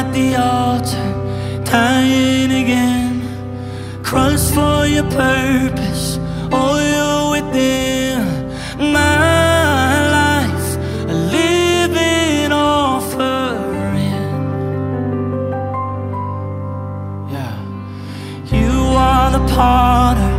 at the altar, dying again. Crushed for your purpose, all you're within. My life, a living offering. Yeah, you are the potter.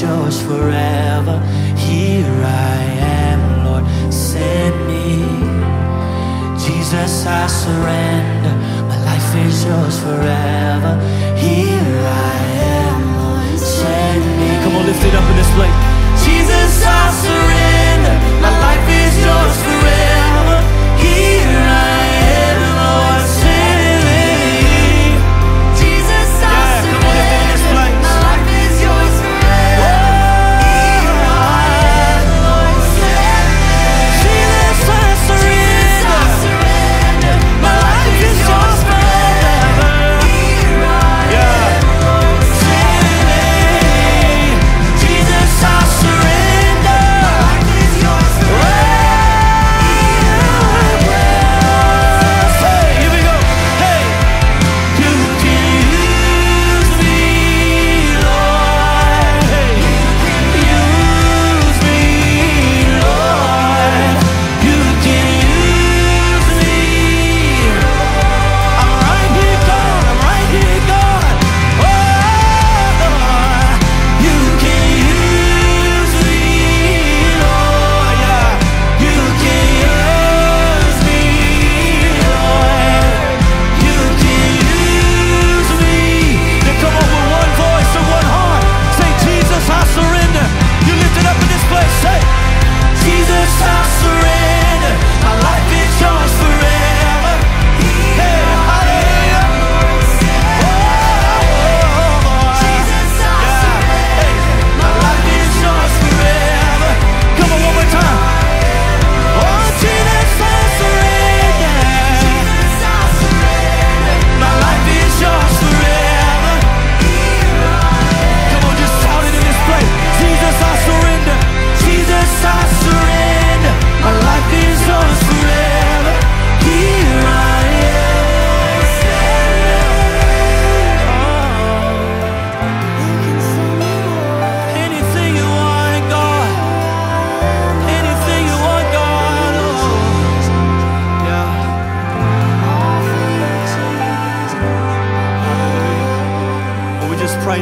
yours forever. Here I am, Lord, send me. Jesus, I surrender. My life is yours forever. Here I am, Lord, send me. Come on, lift it up in this place. Jesus, I surrender.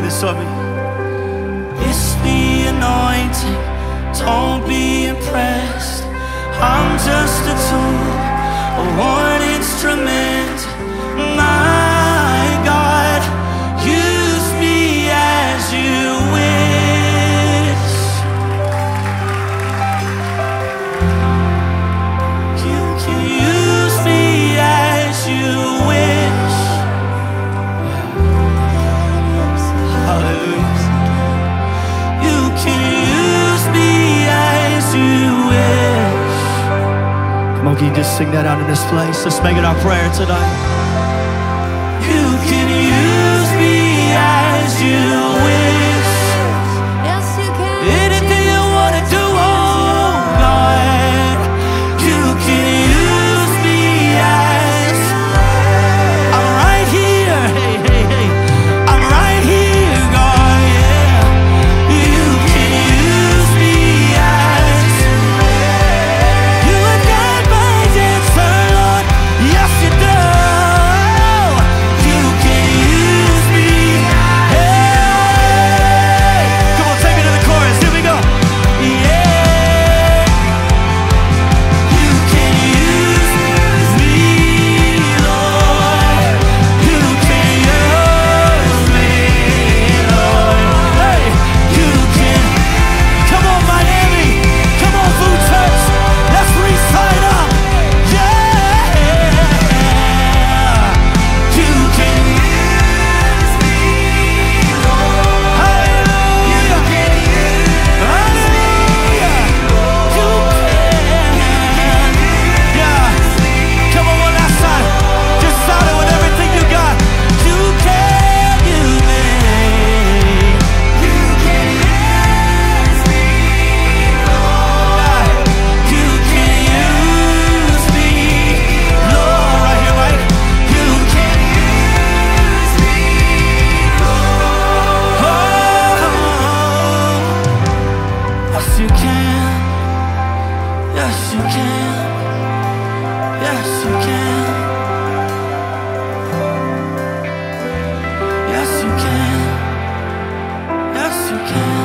this of me. It's the anointing, don't be impressed. I'm just a tool, a one instrument. sing that out in this place. Let's make it our prayer tonight. You can use me as you will. can.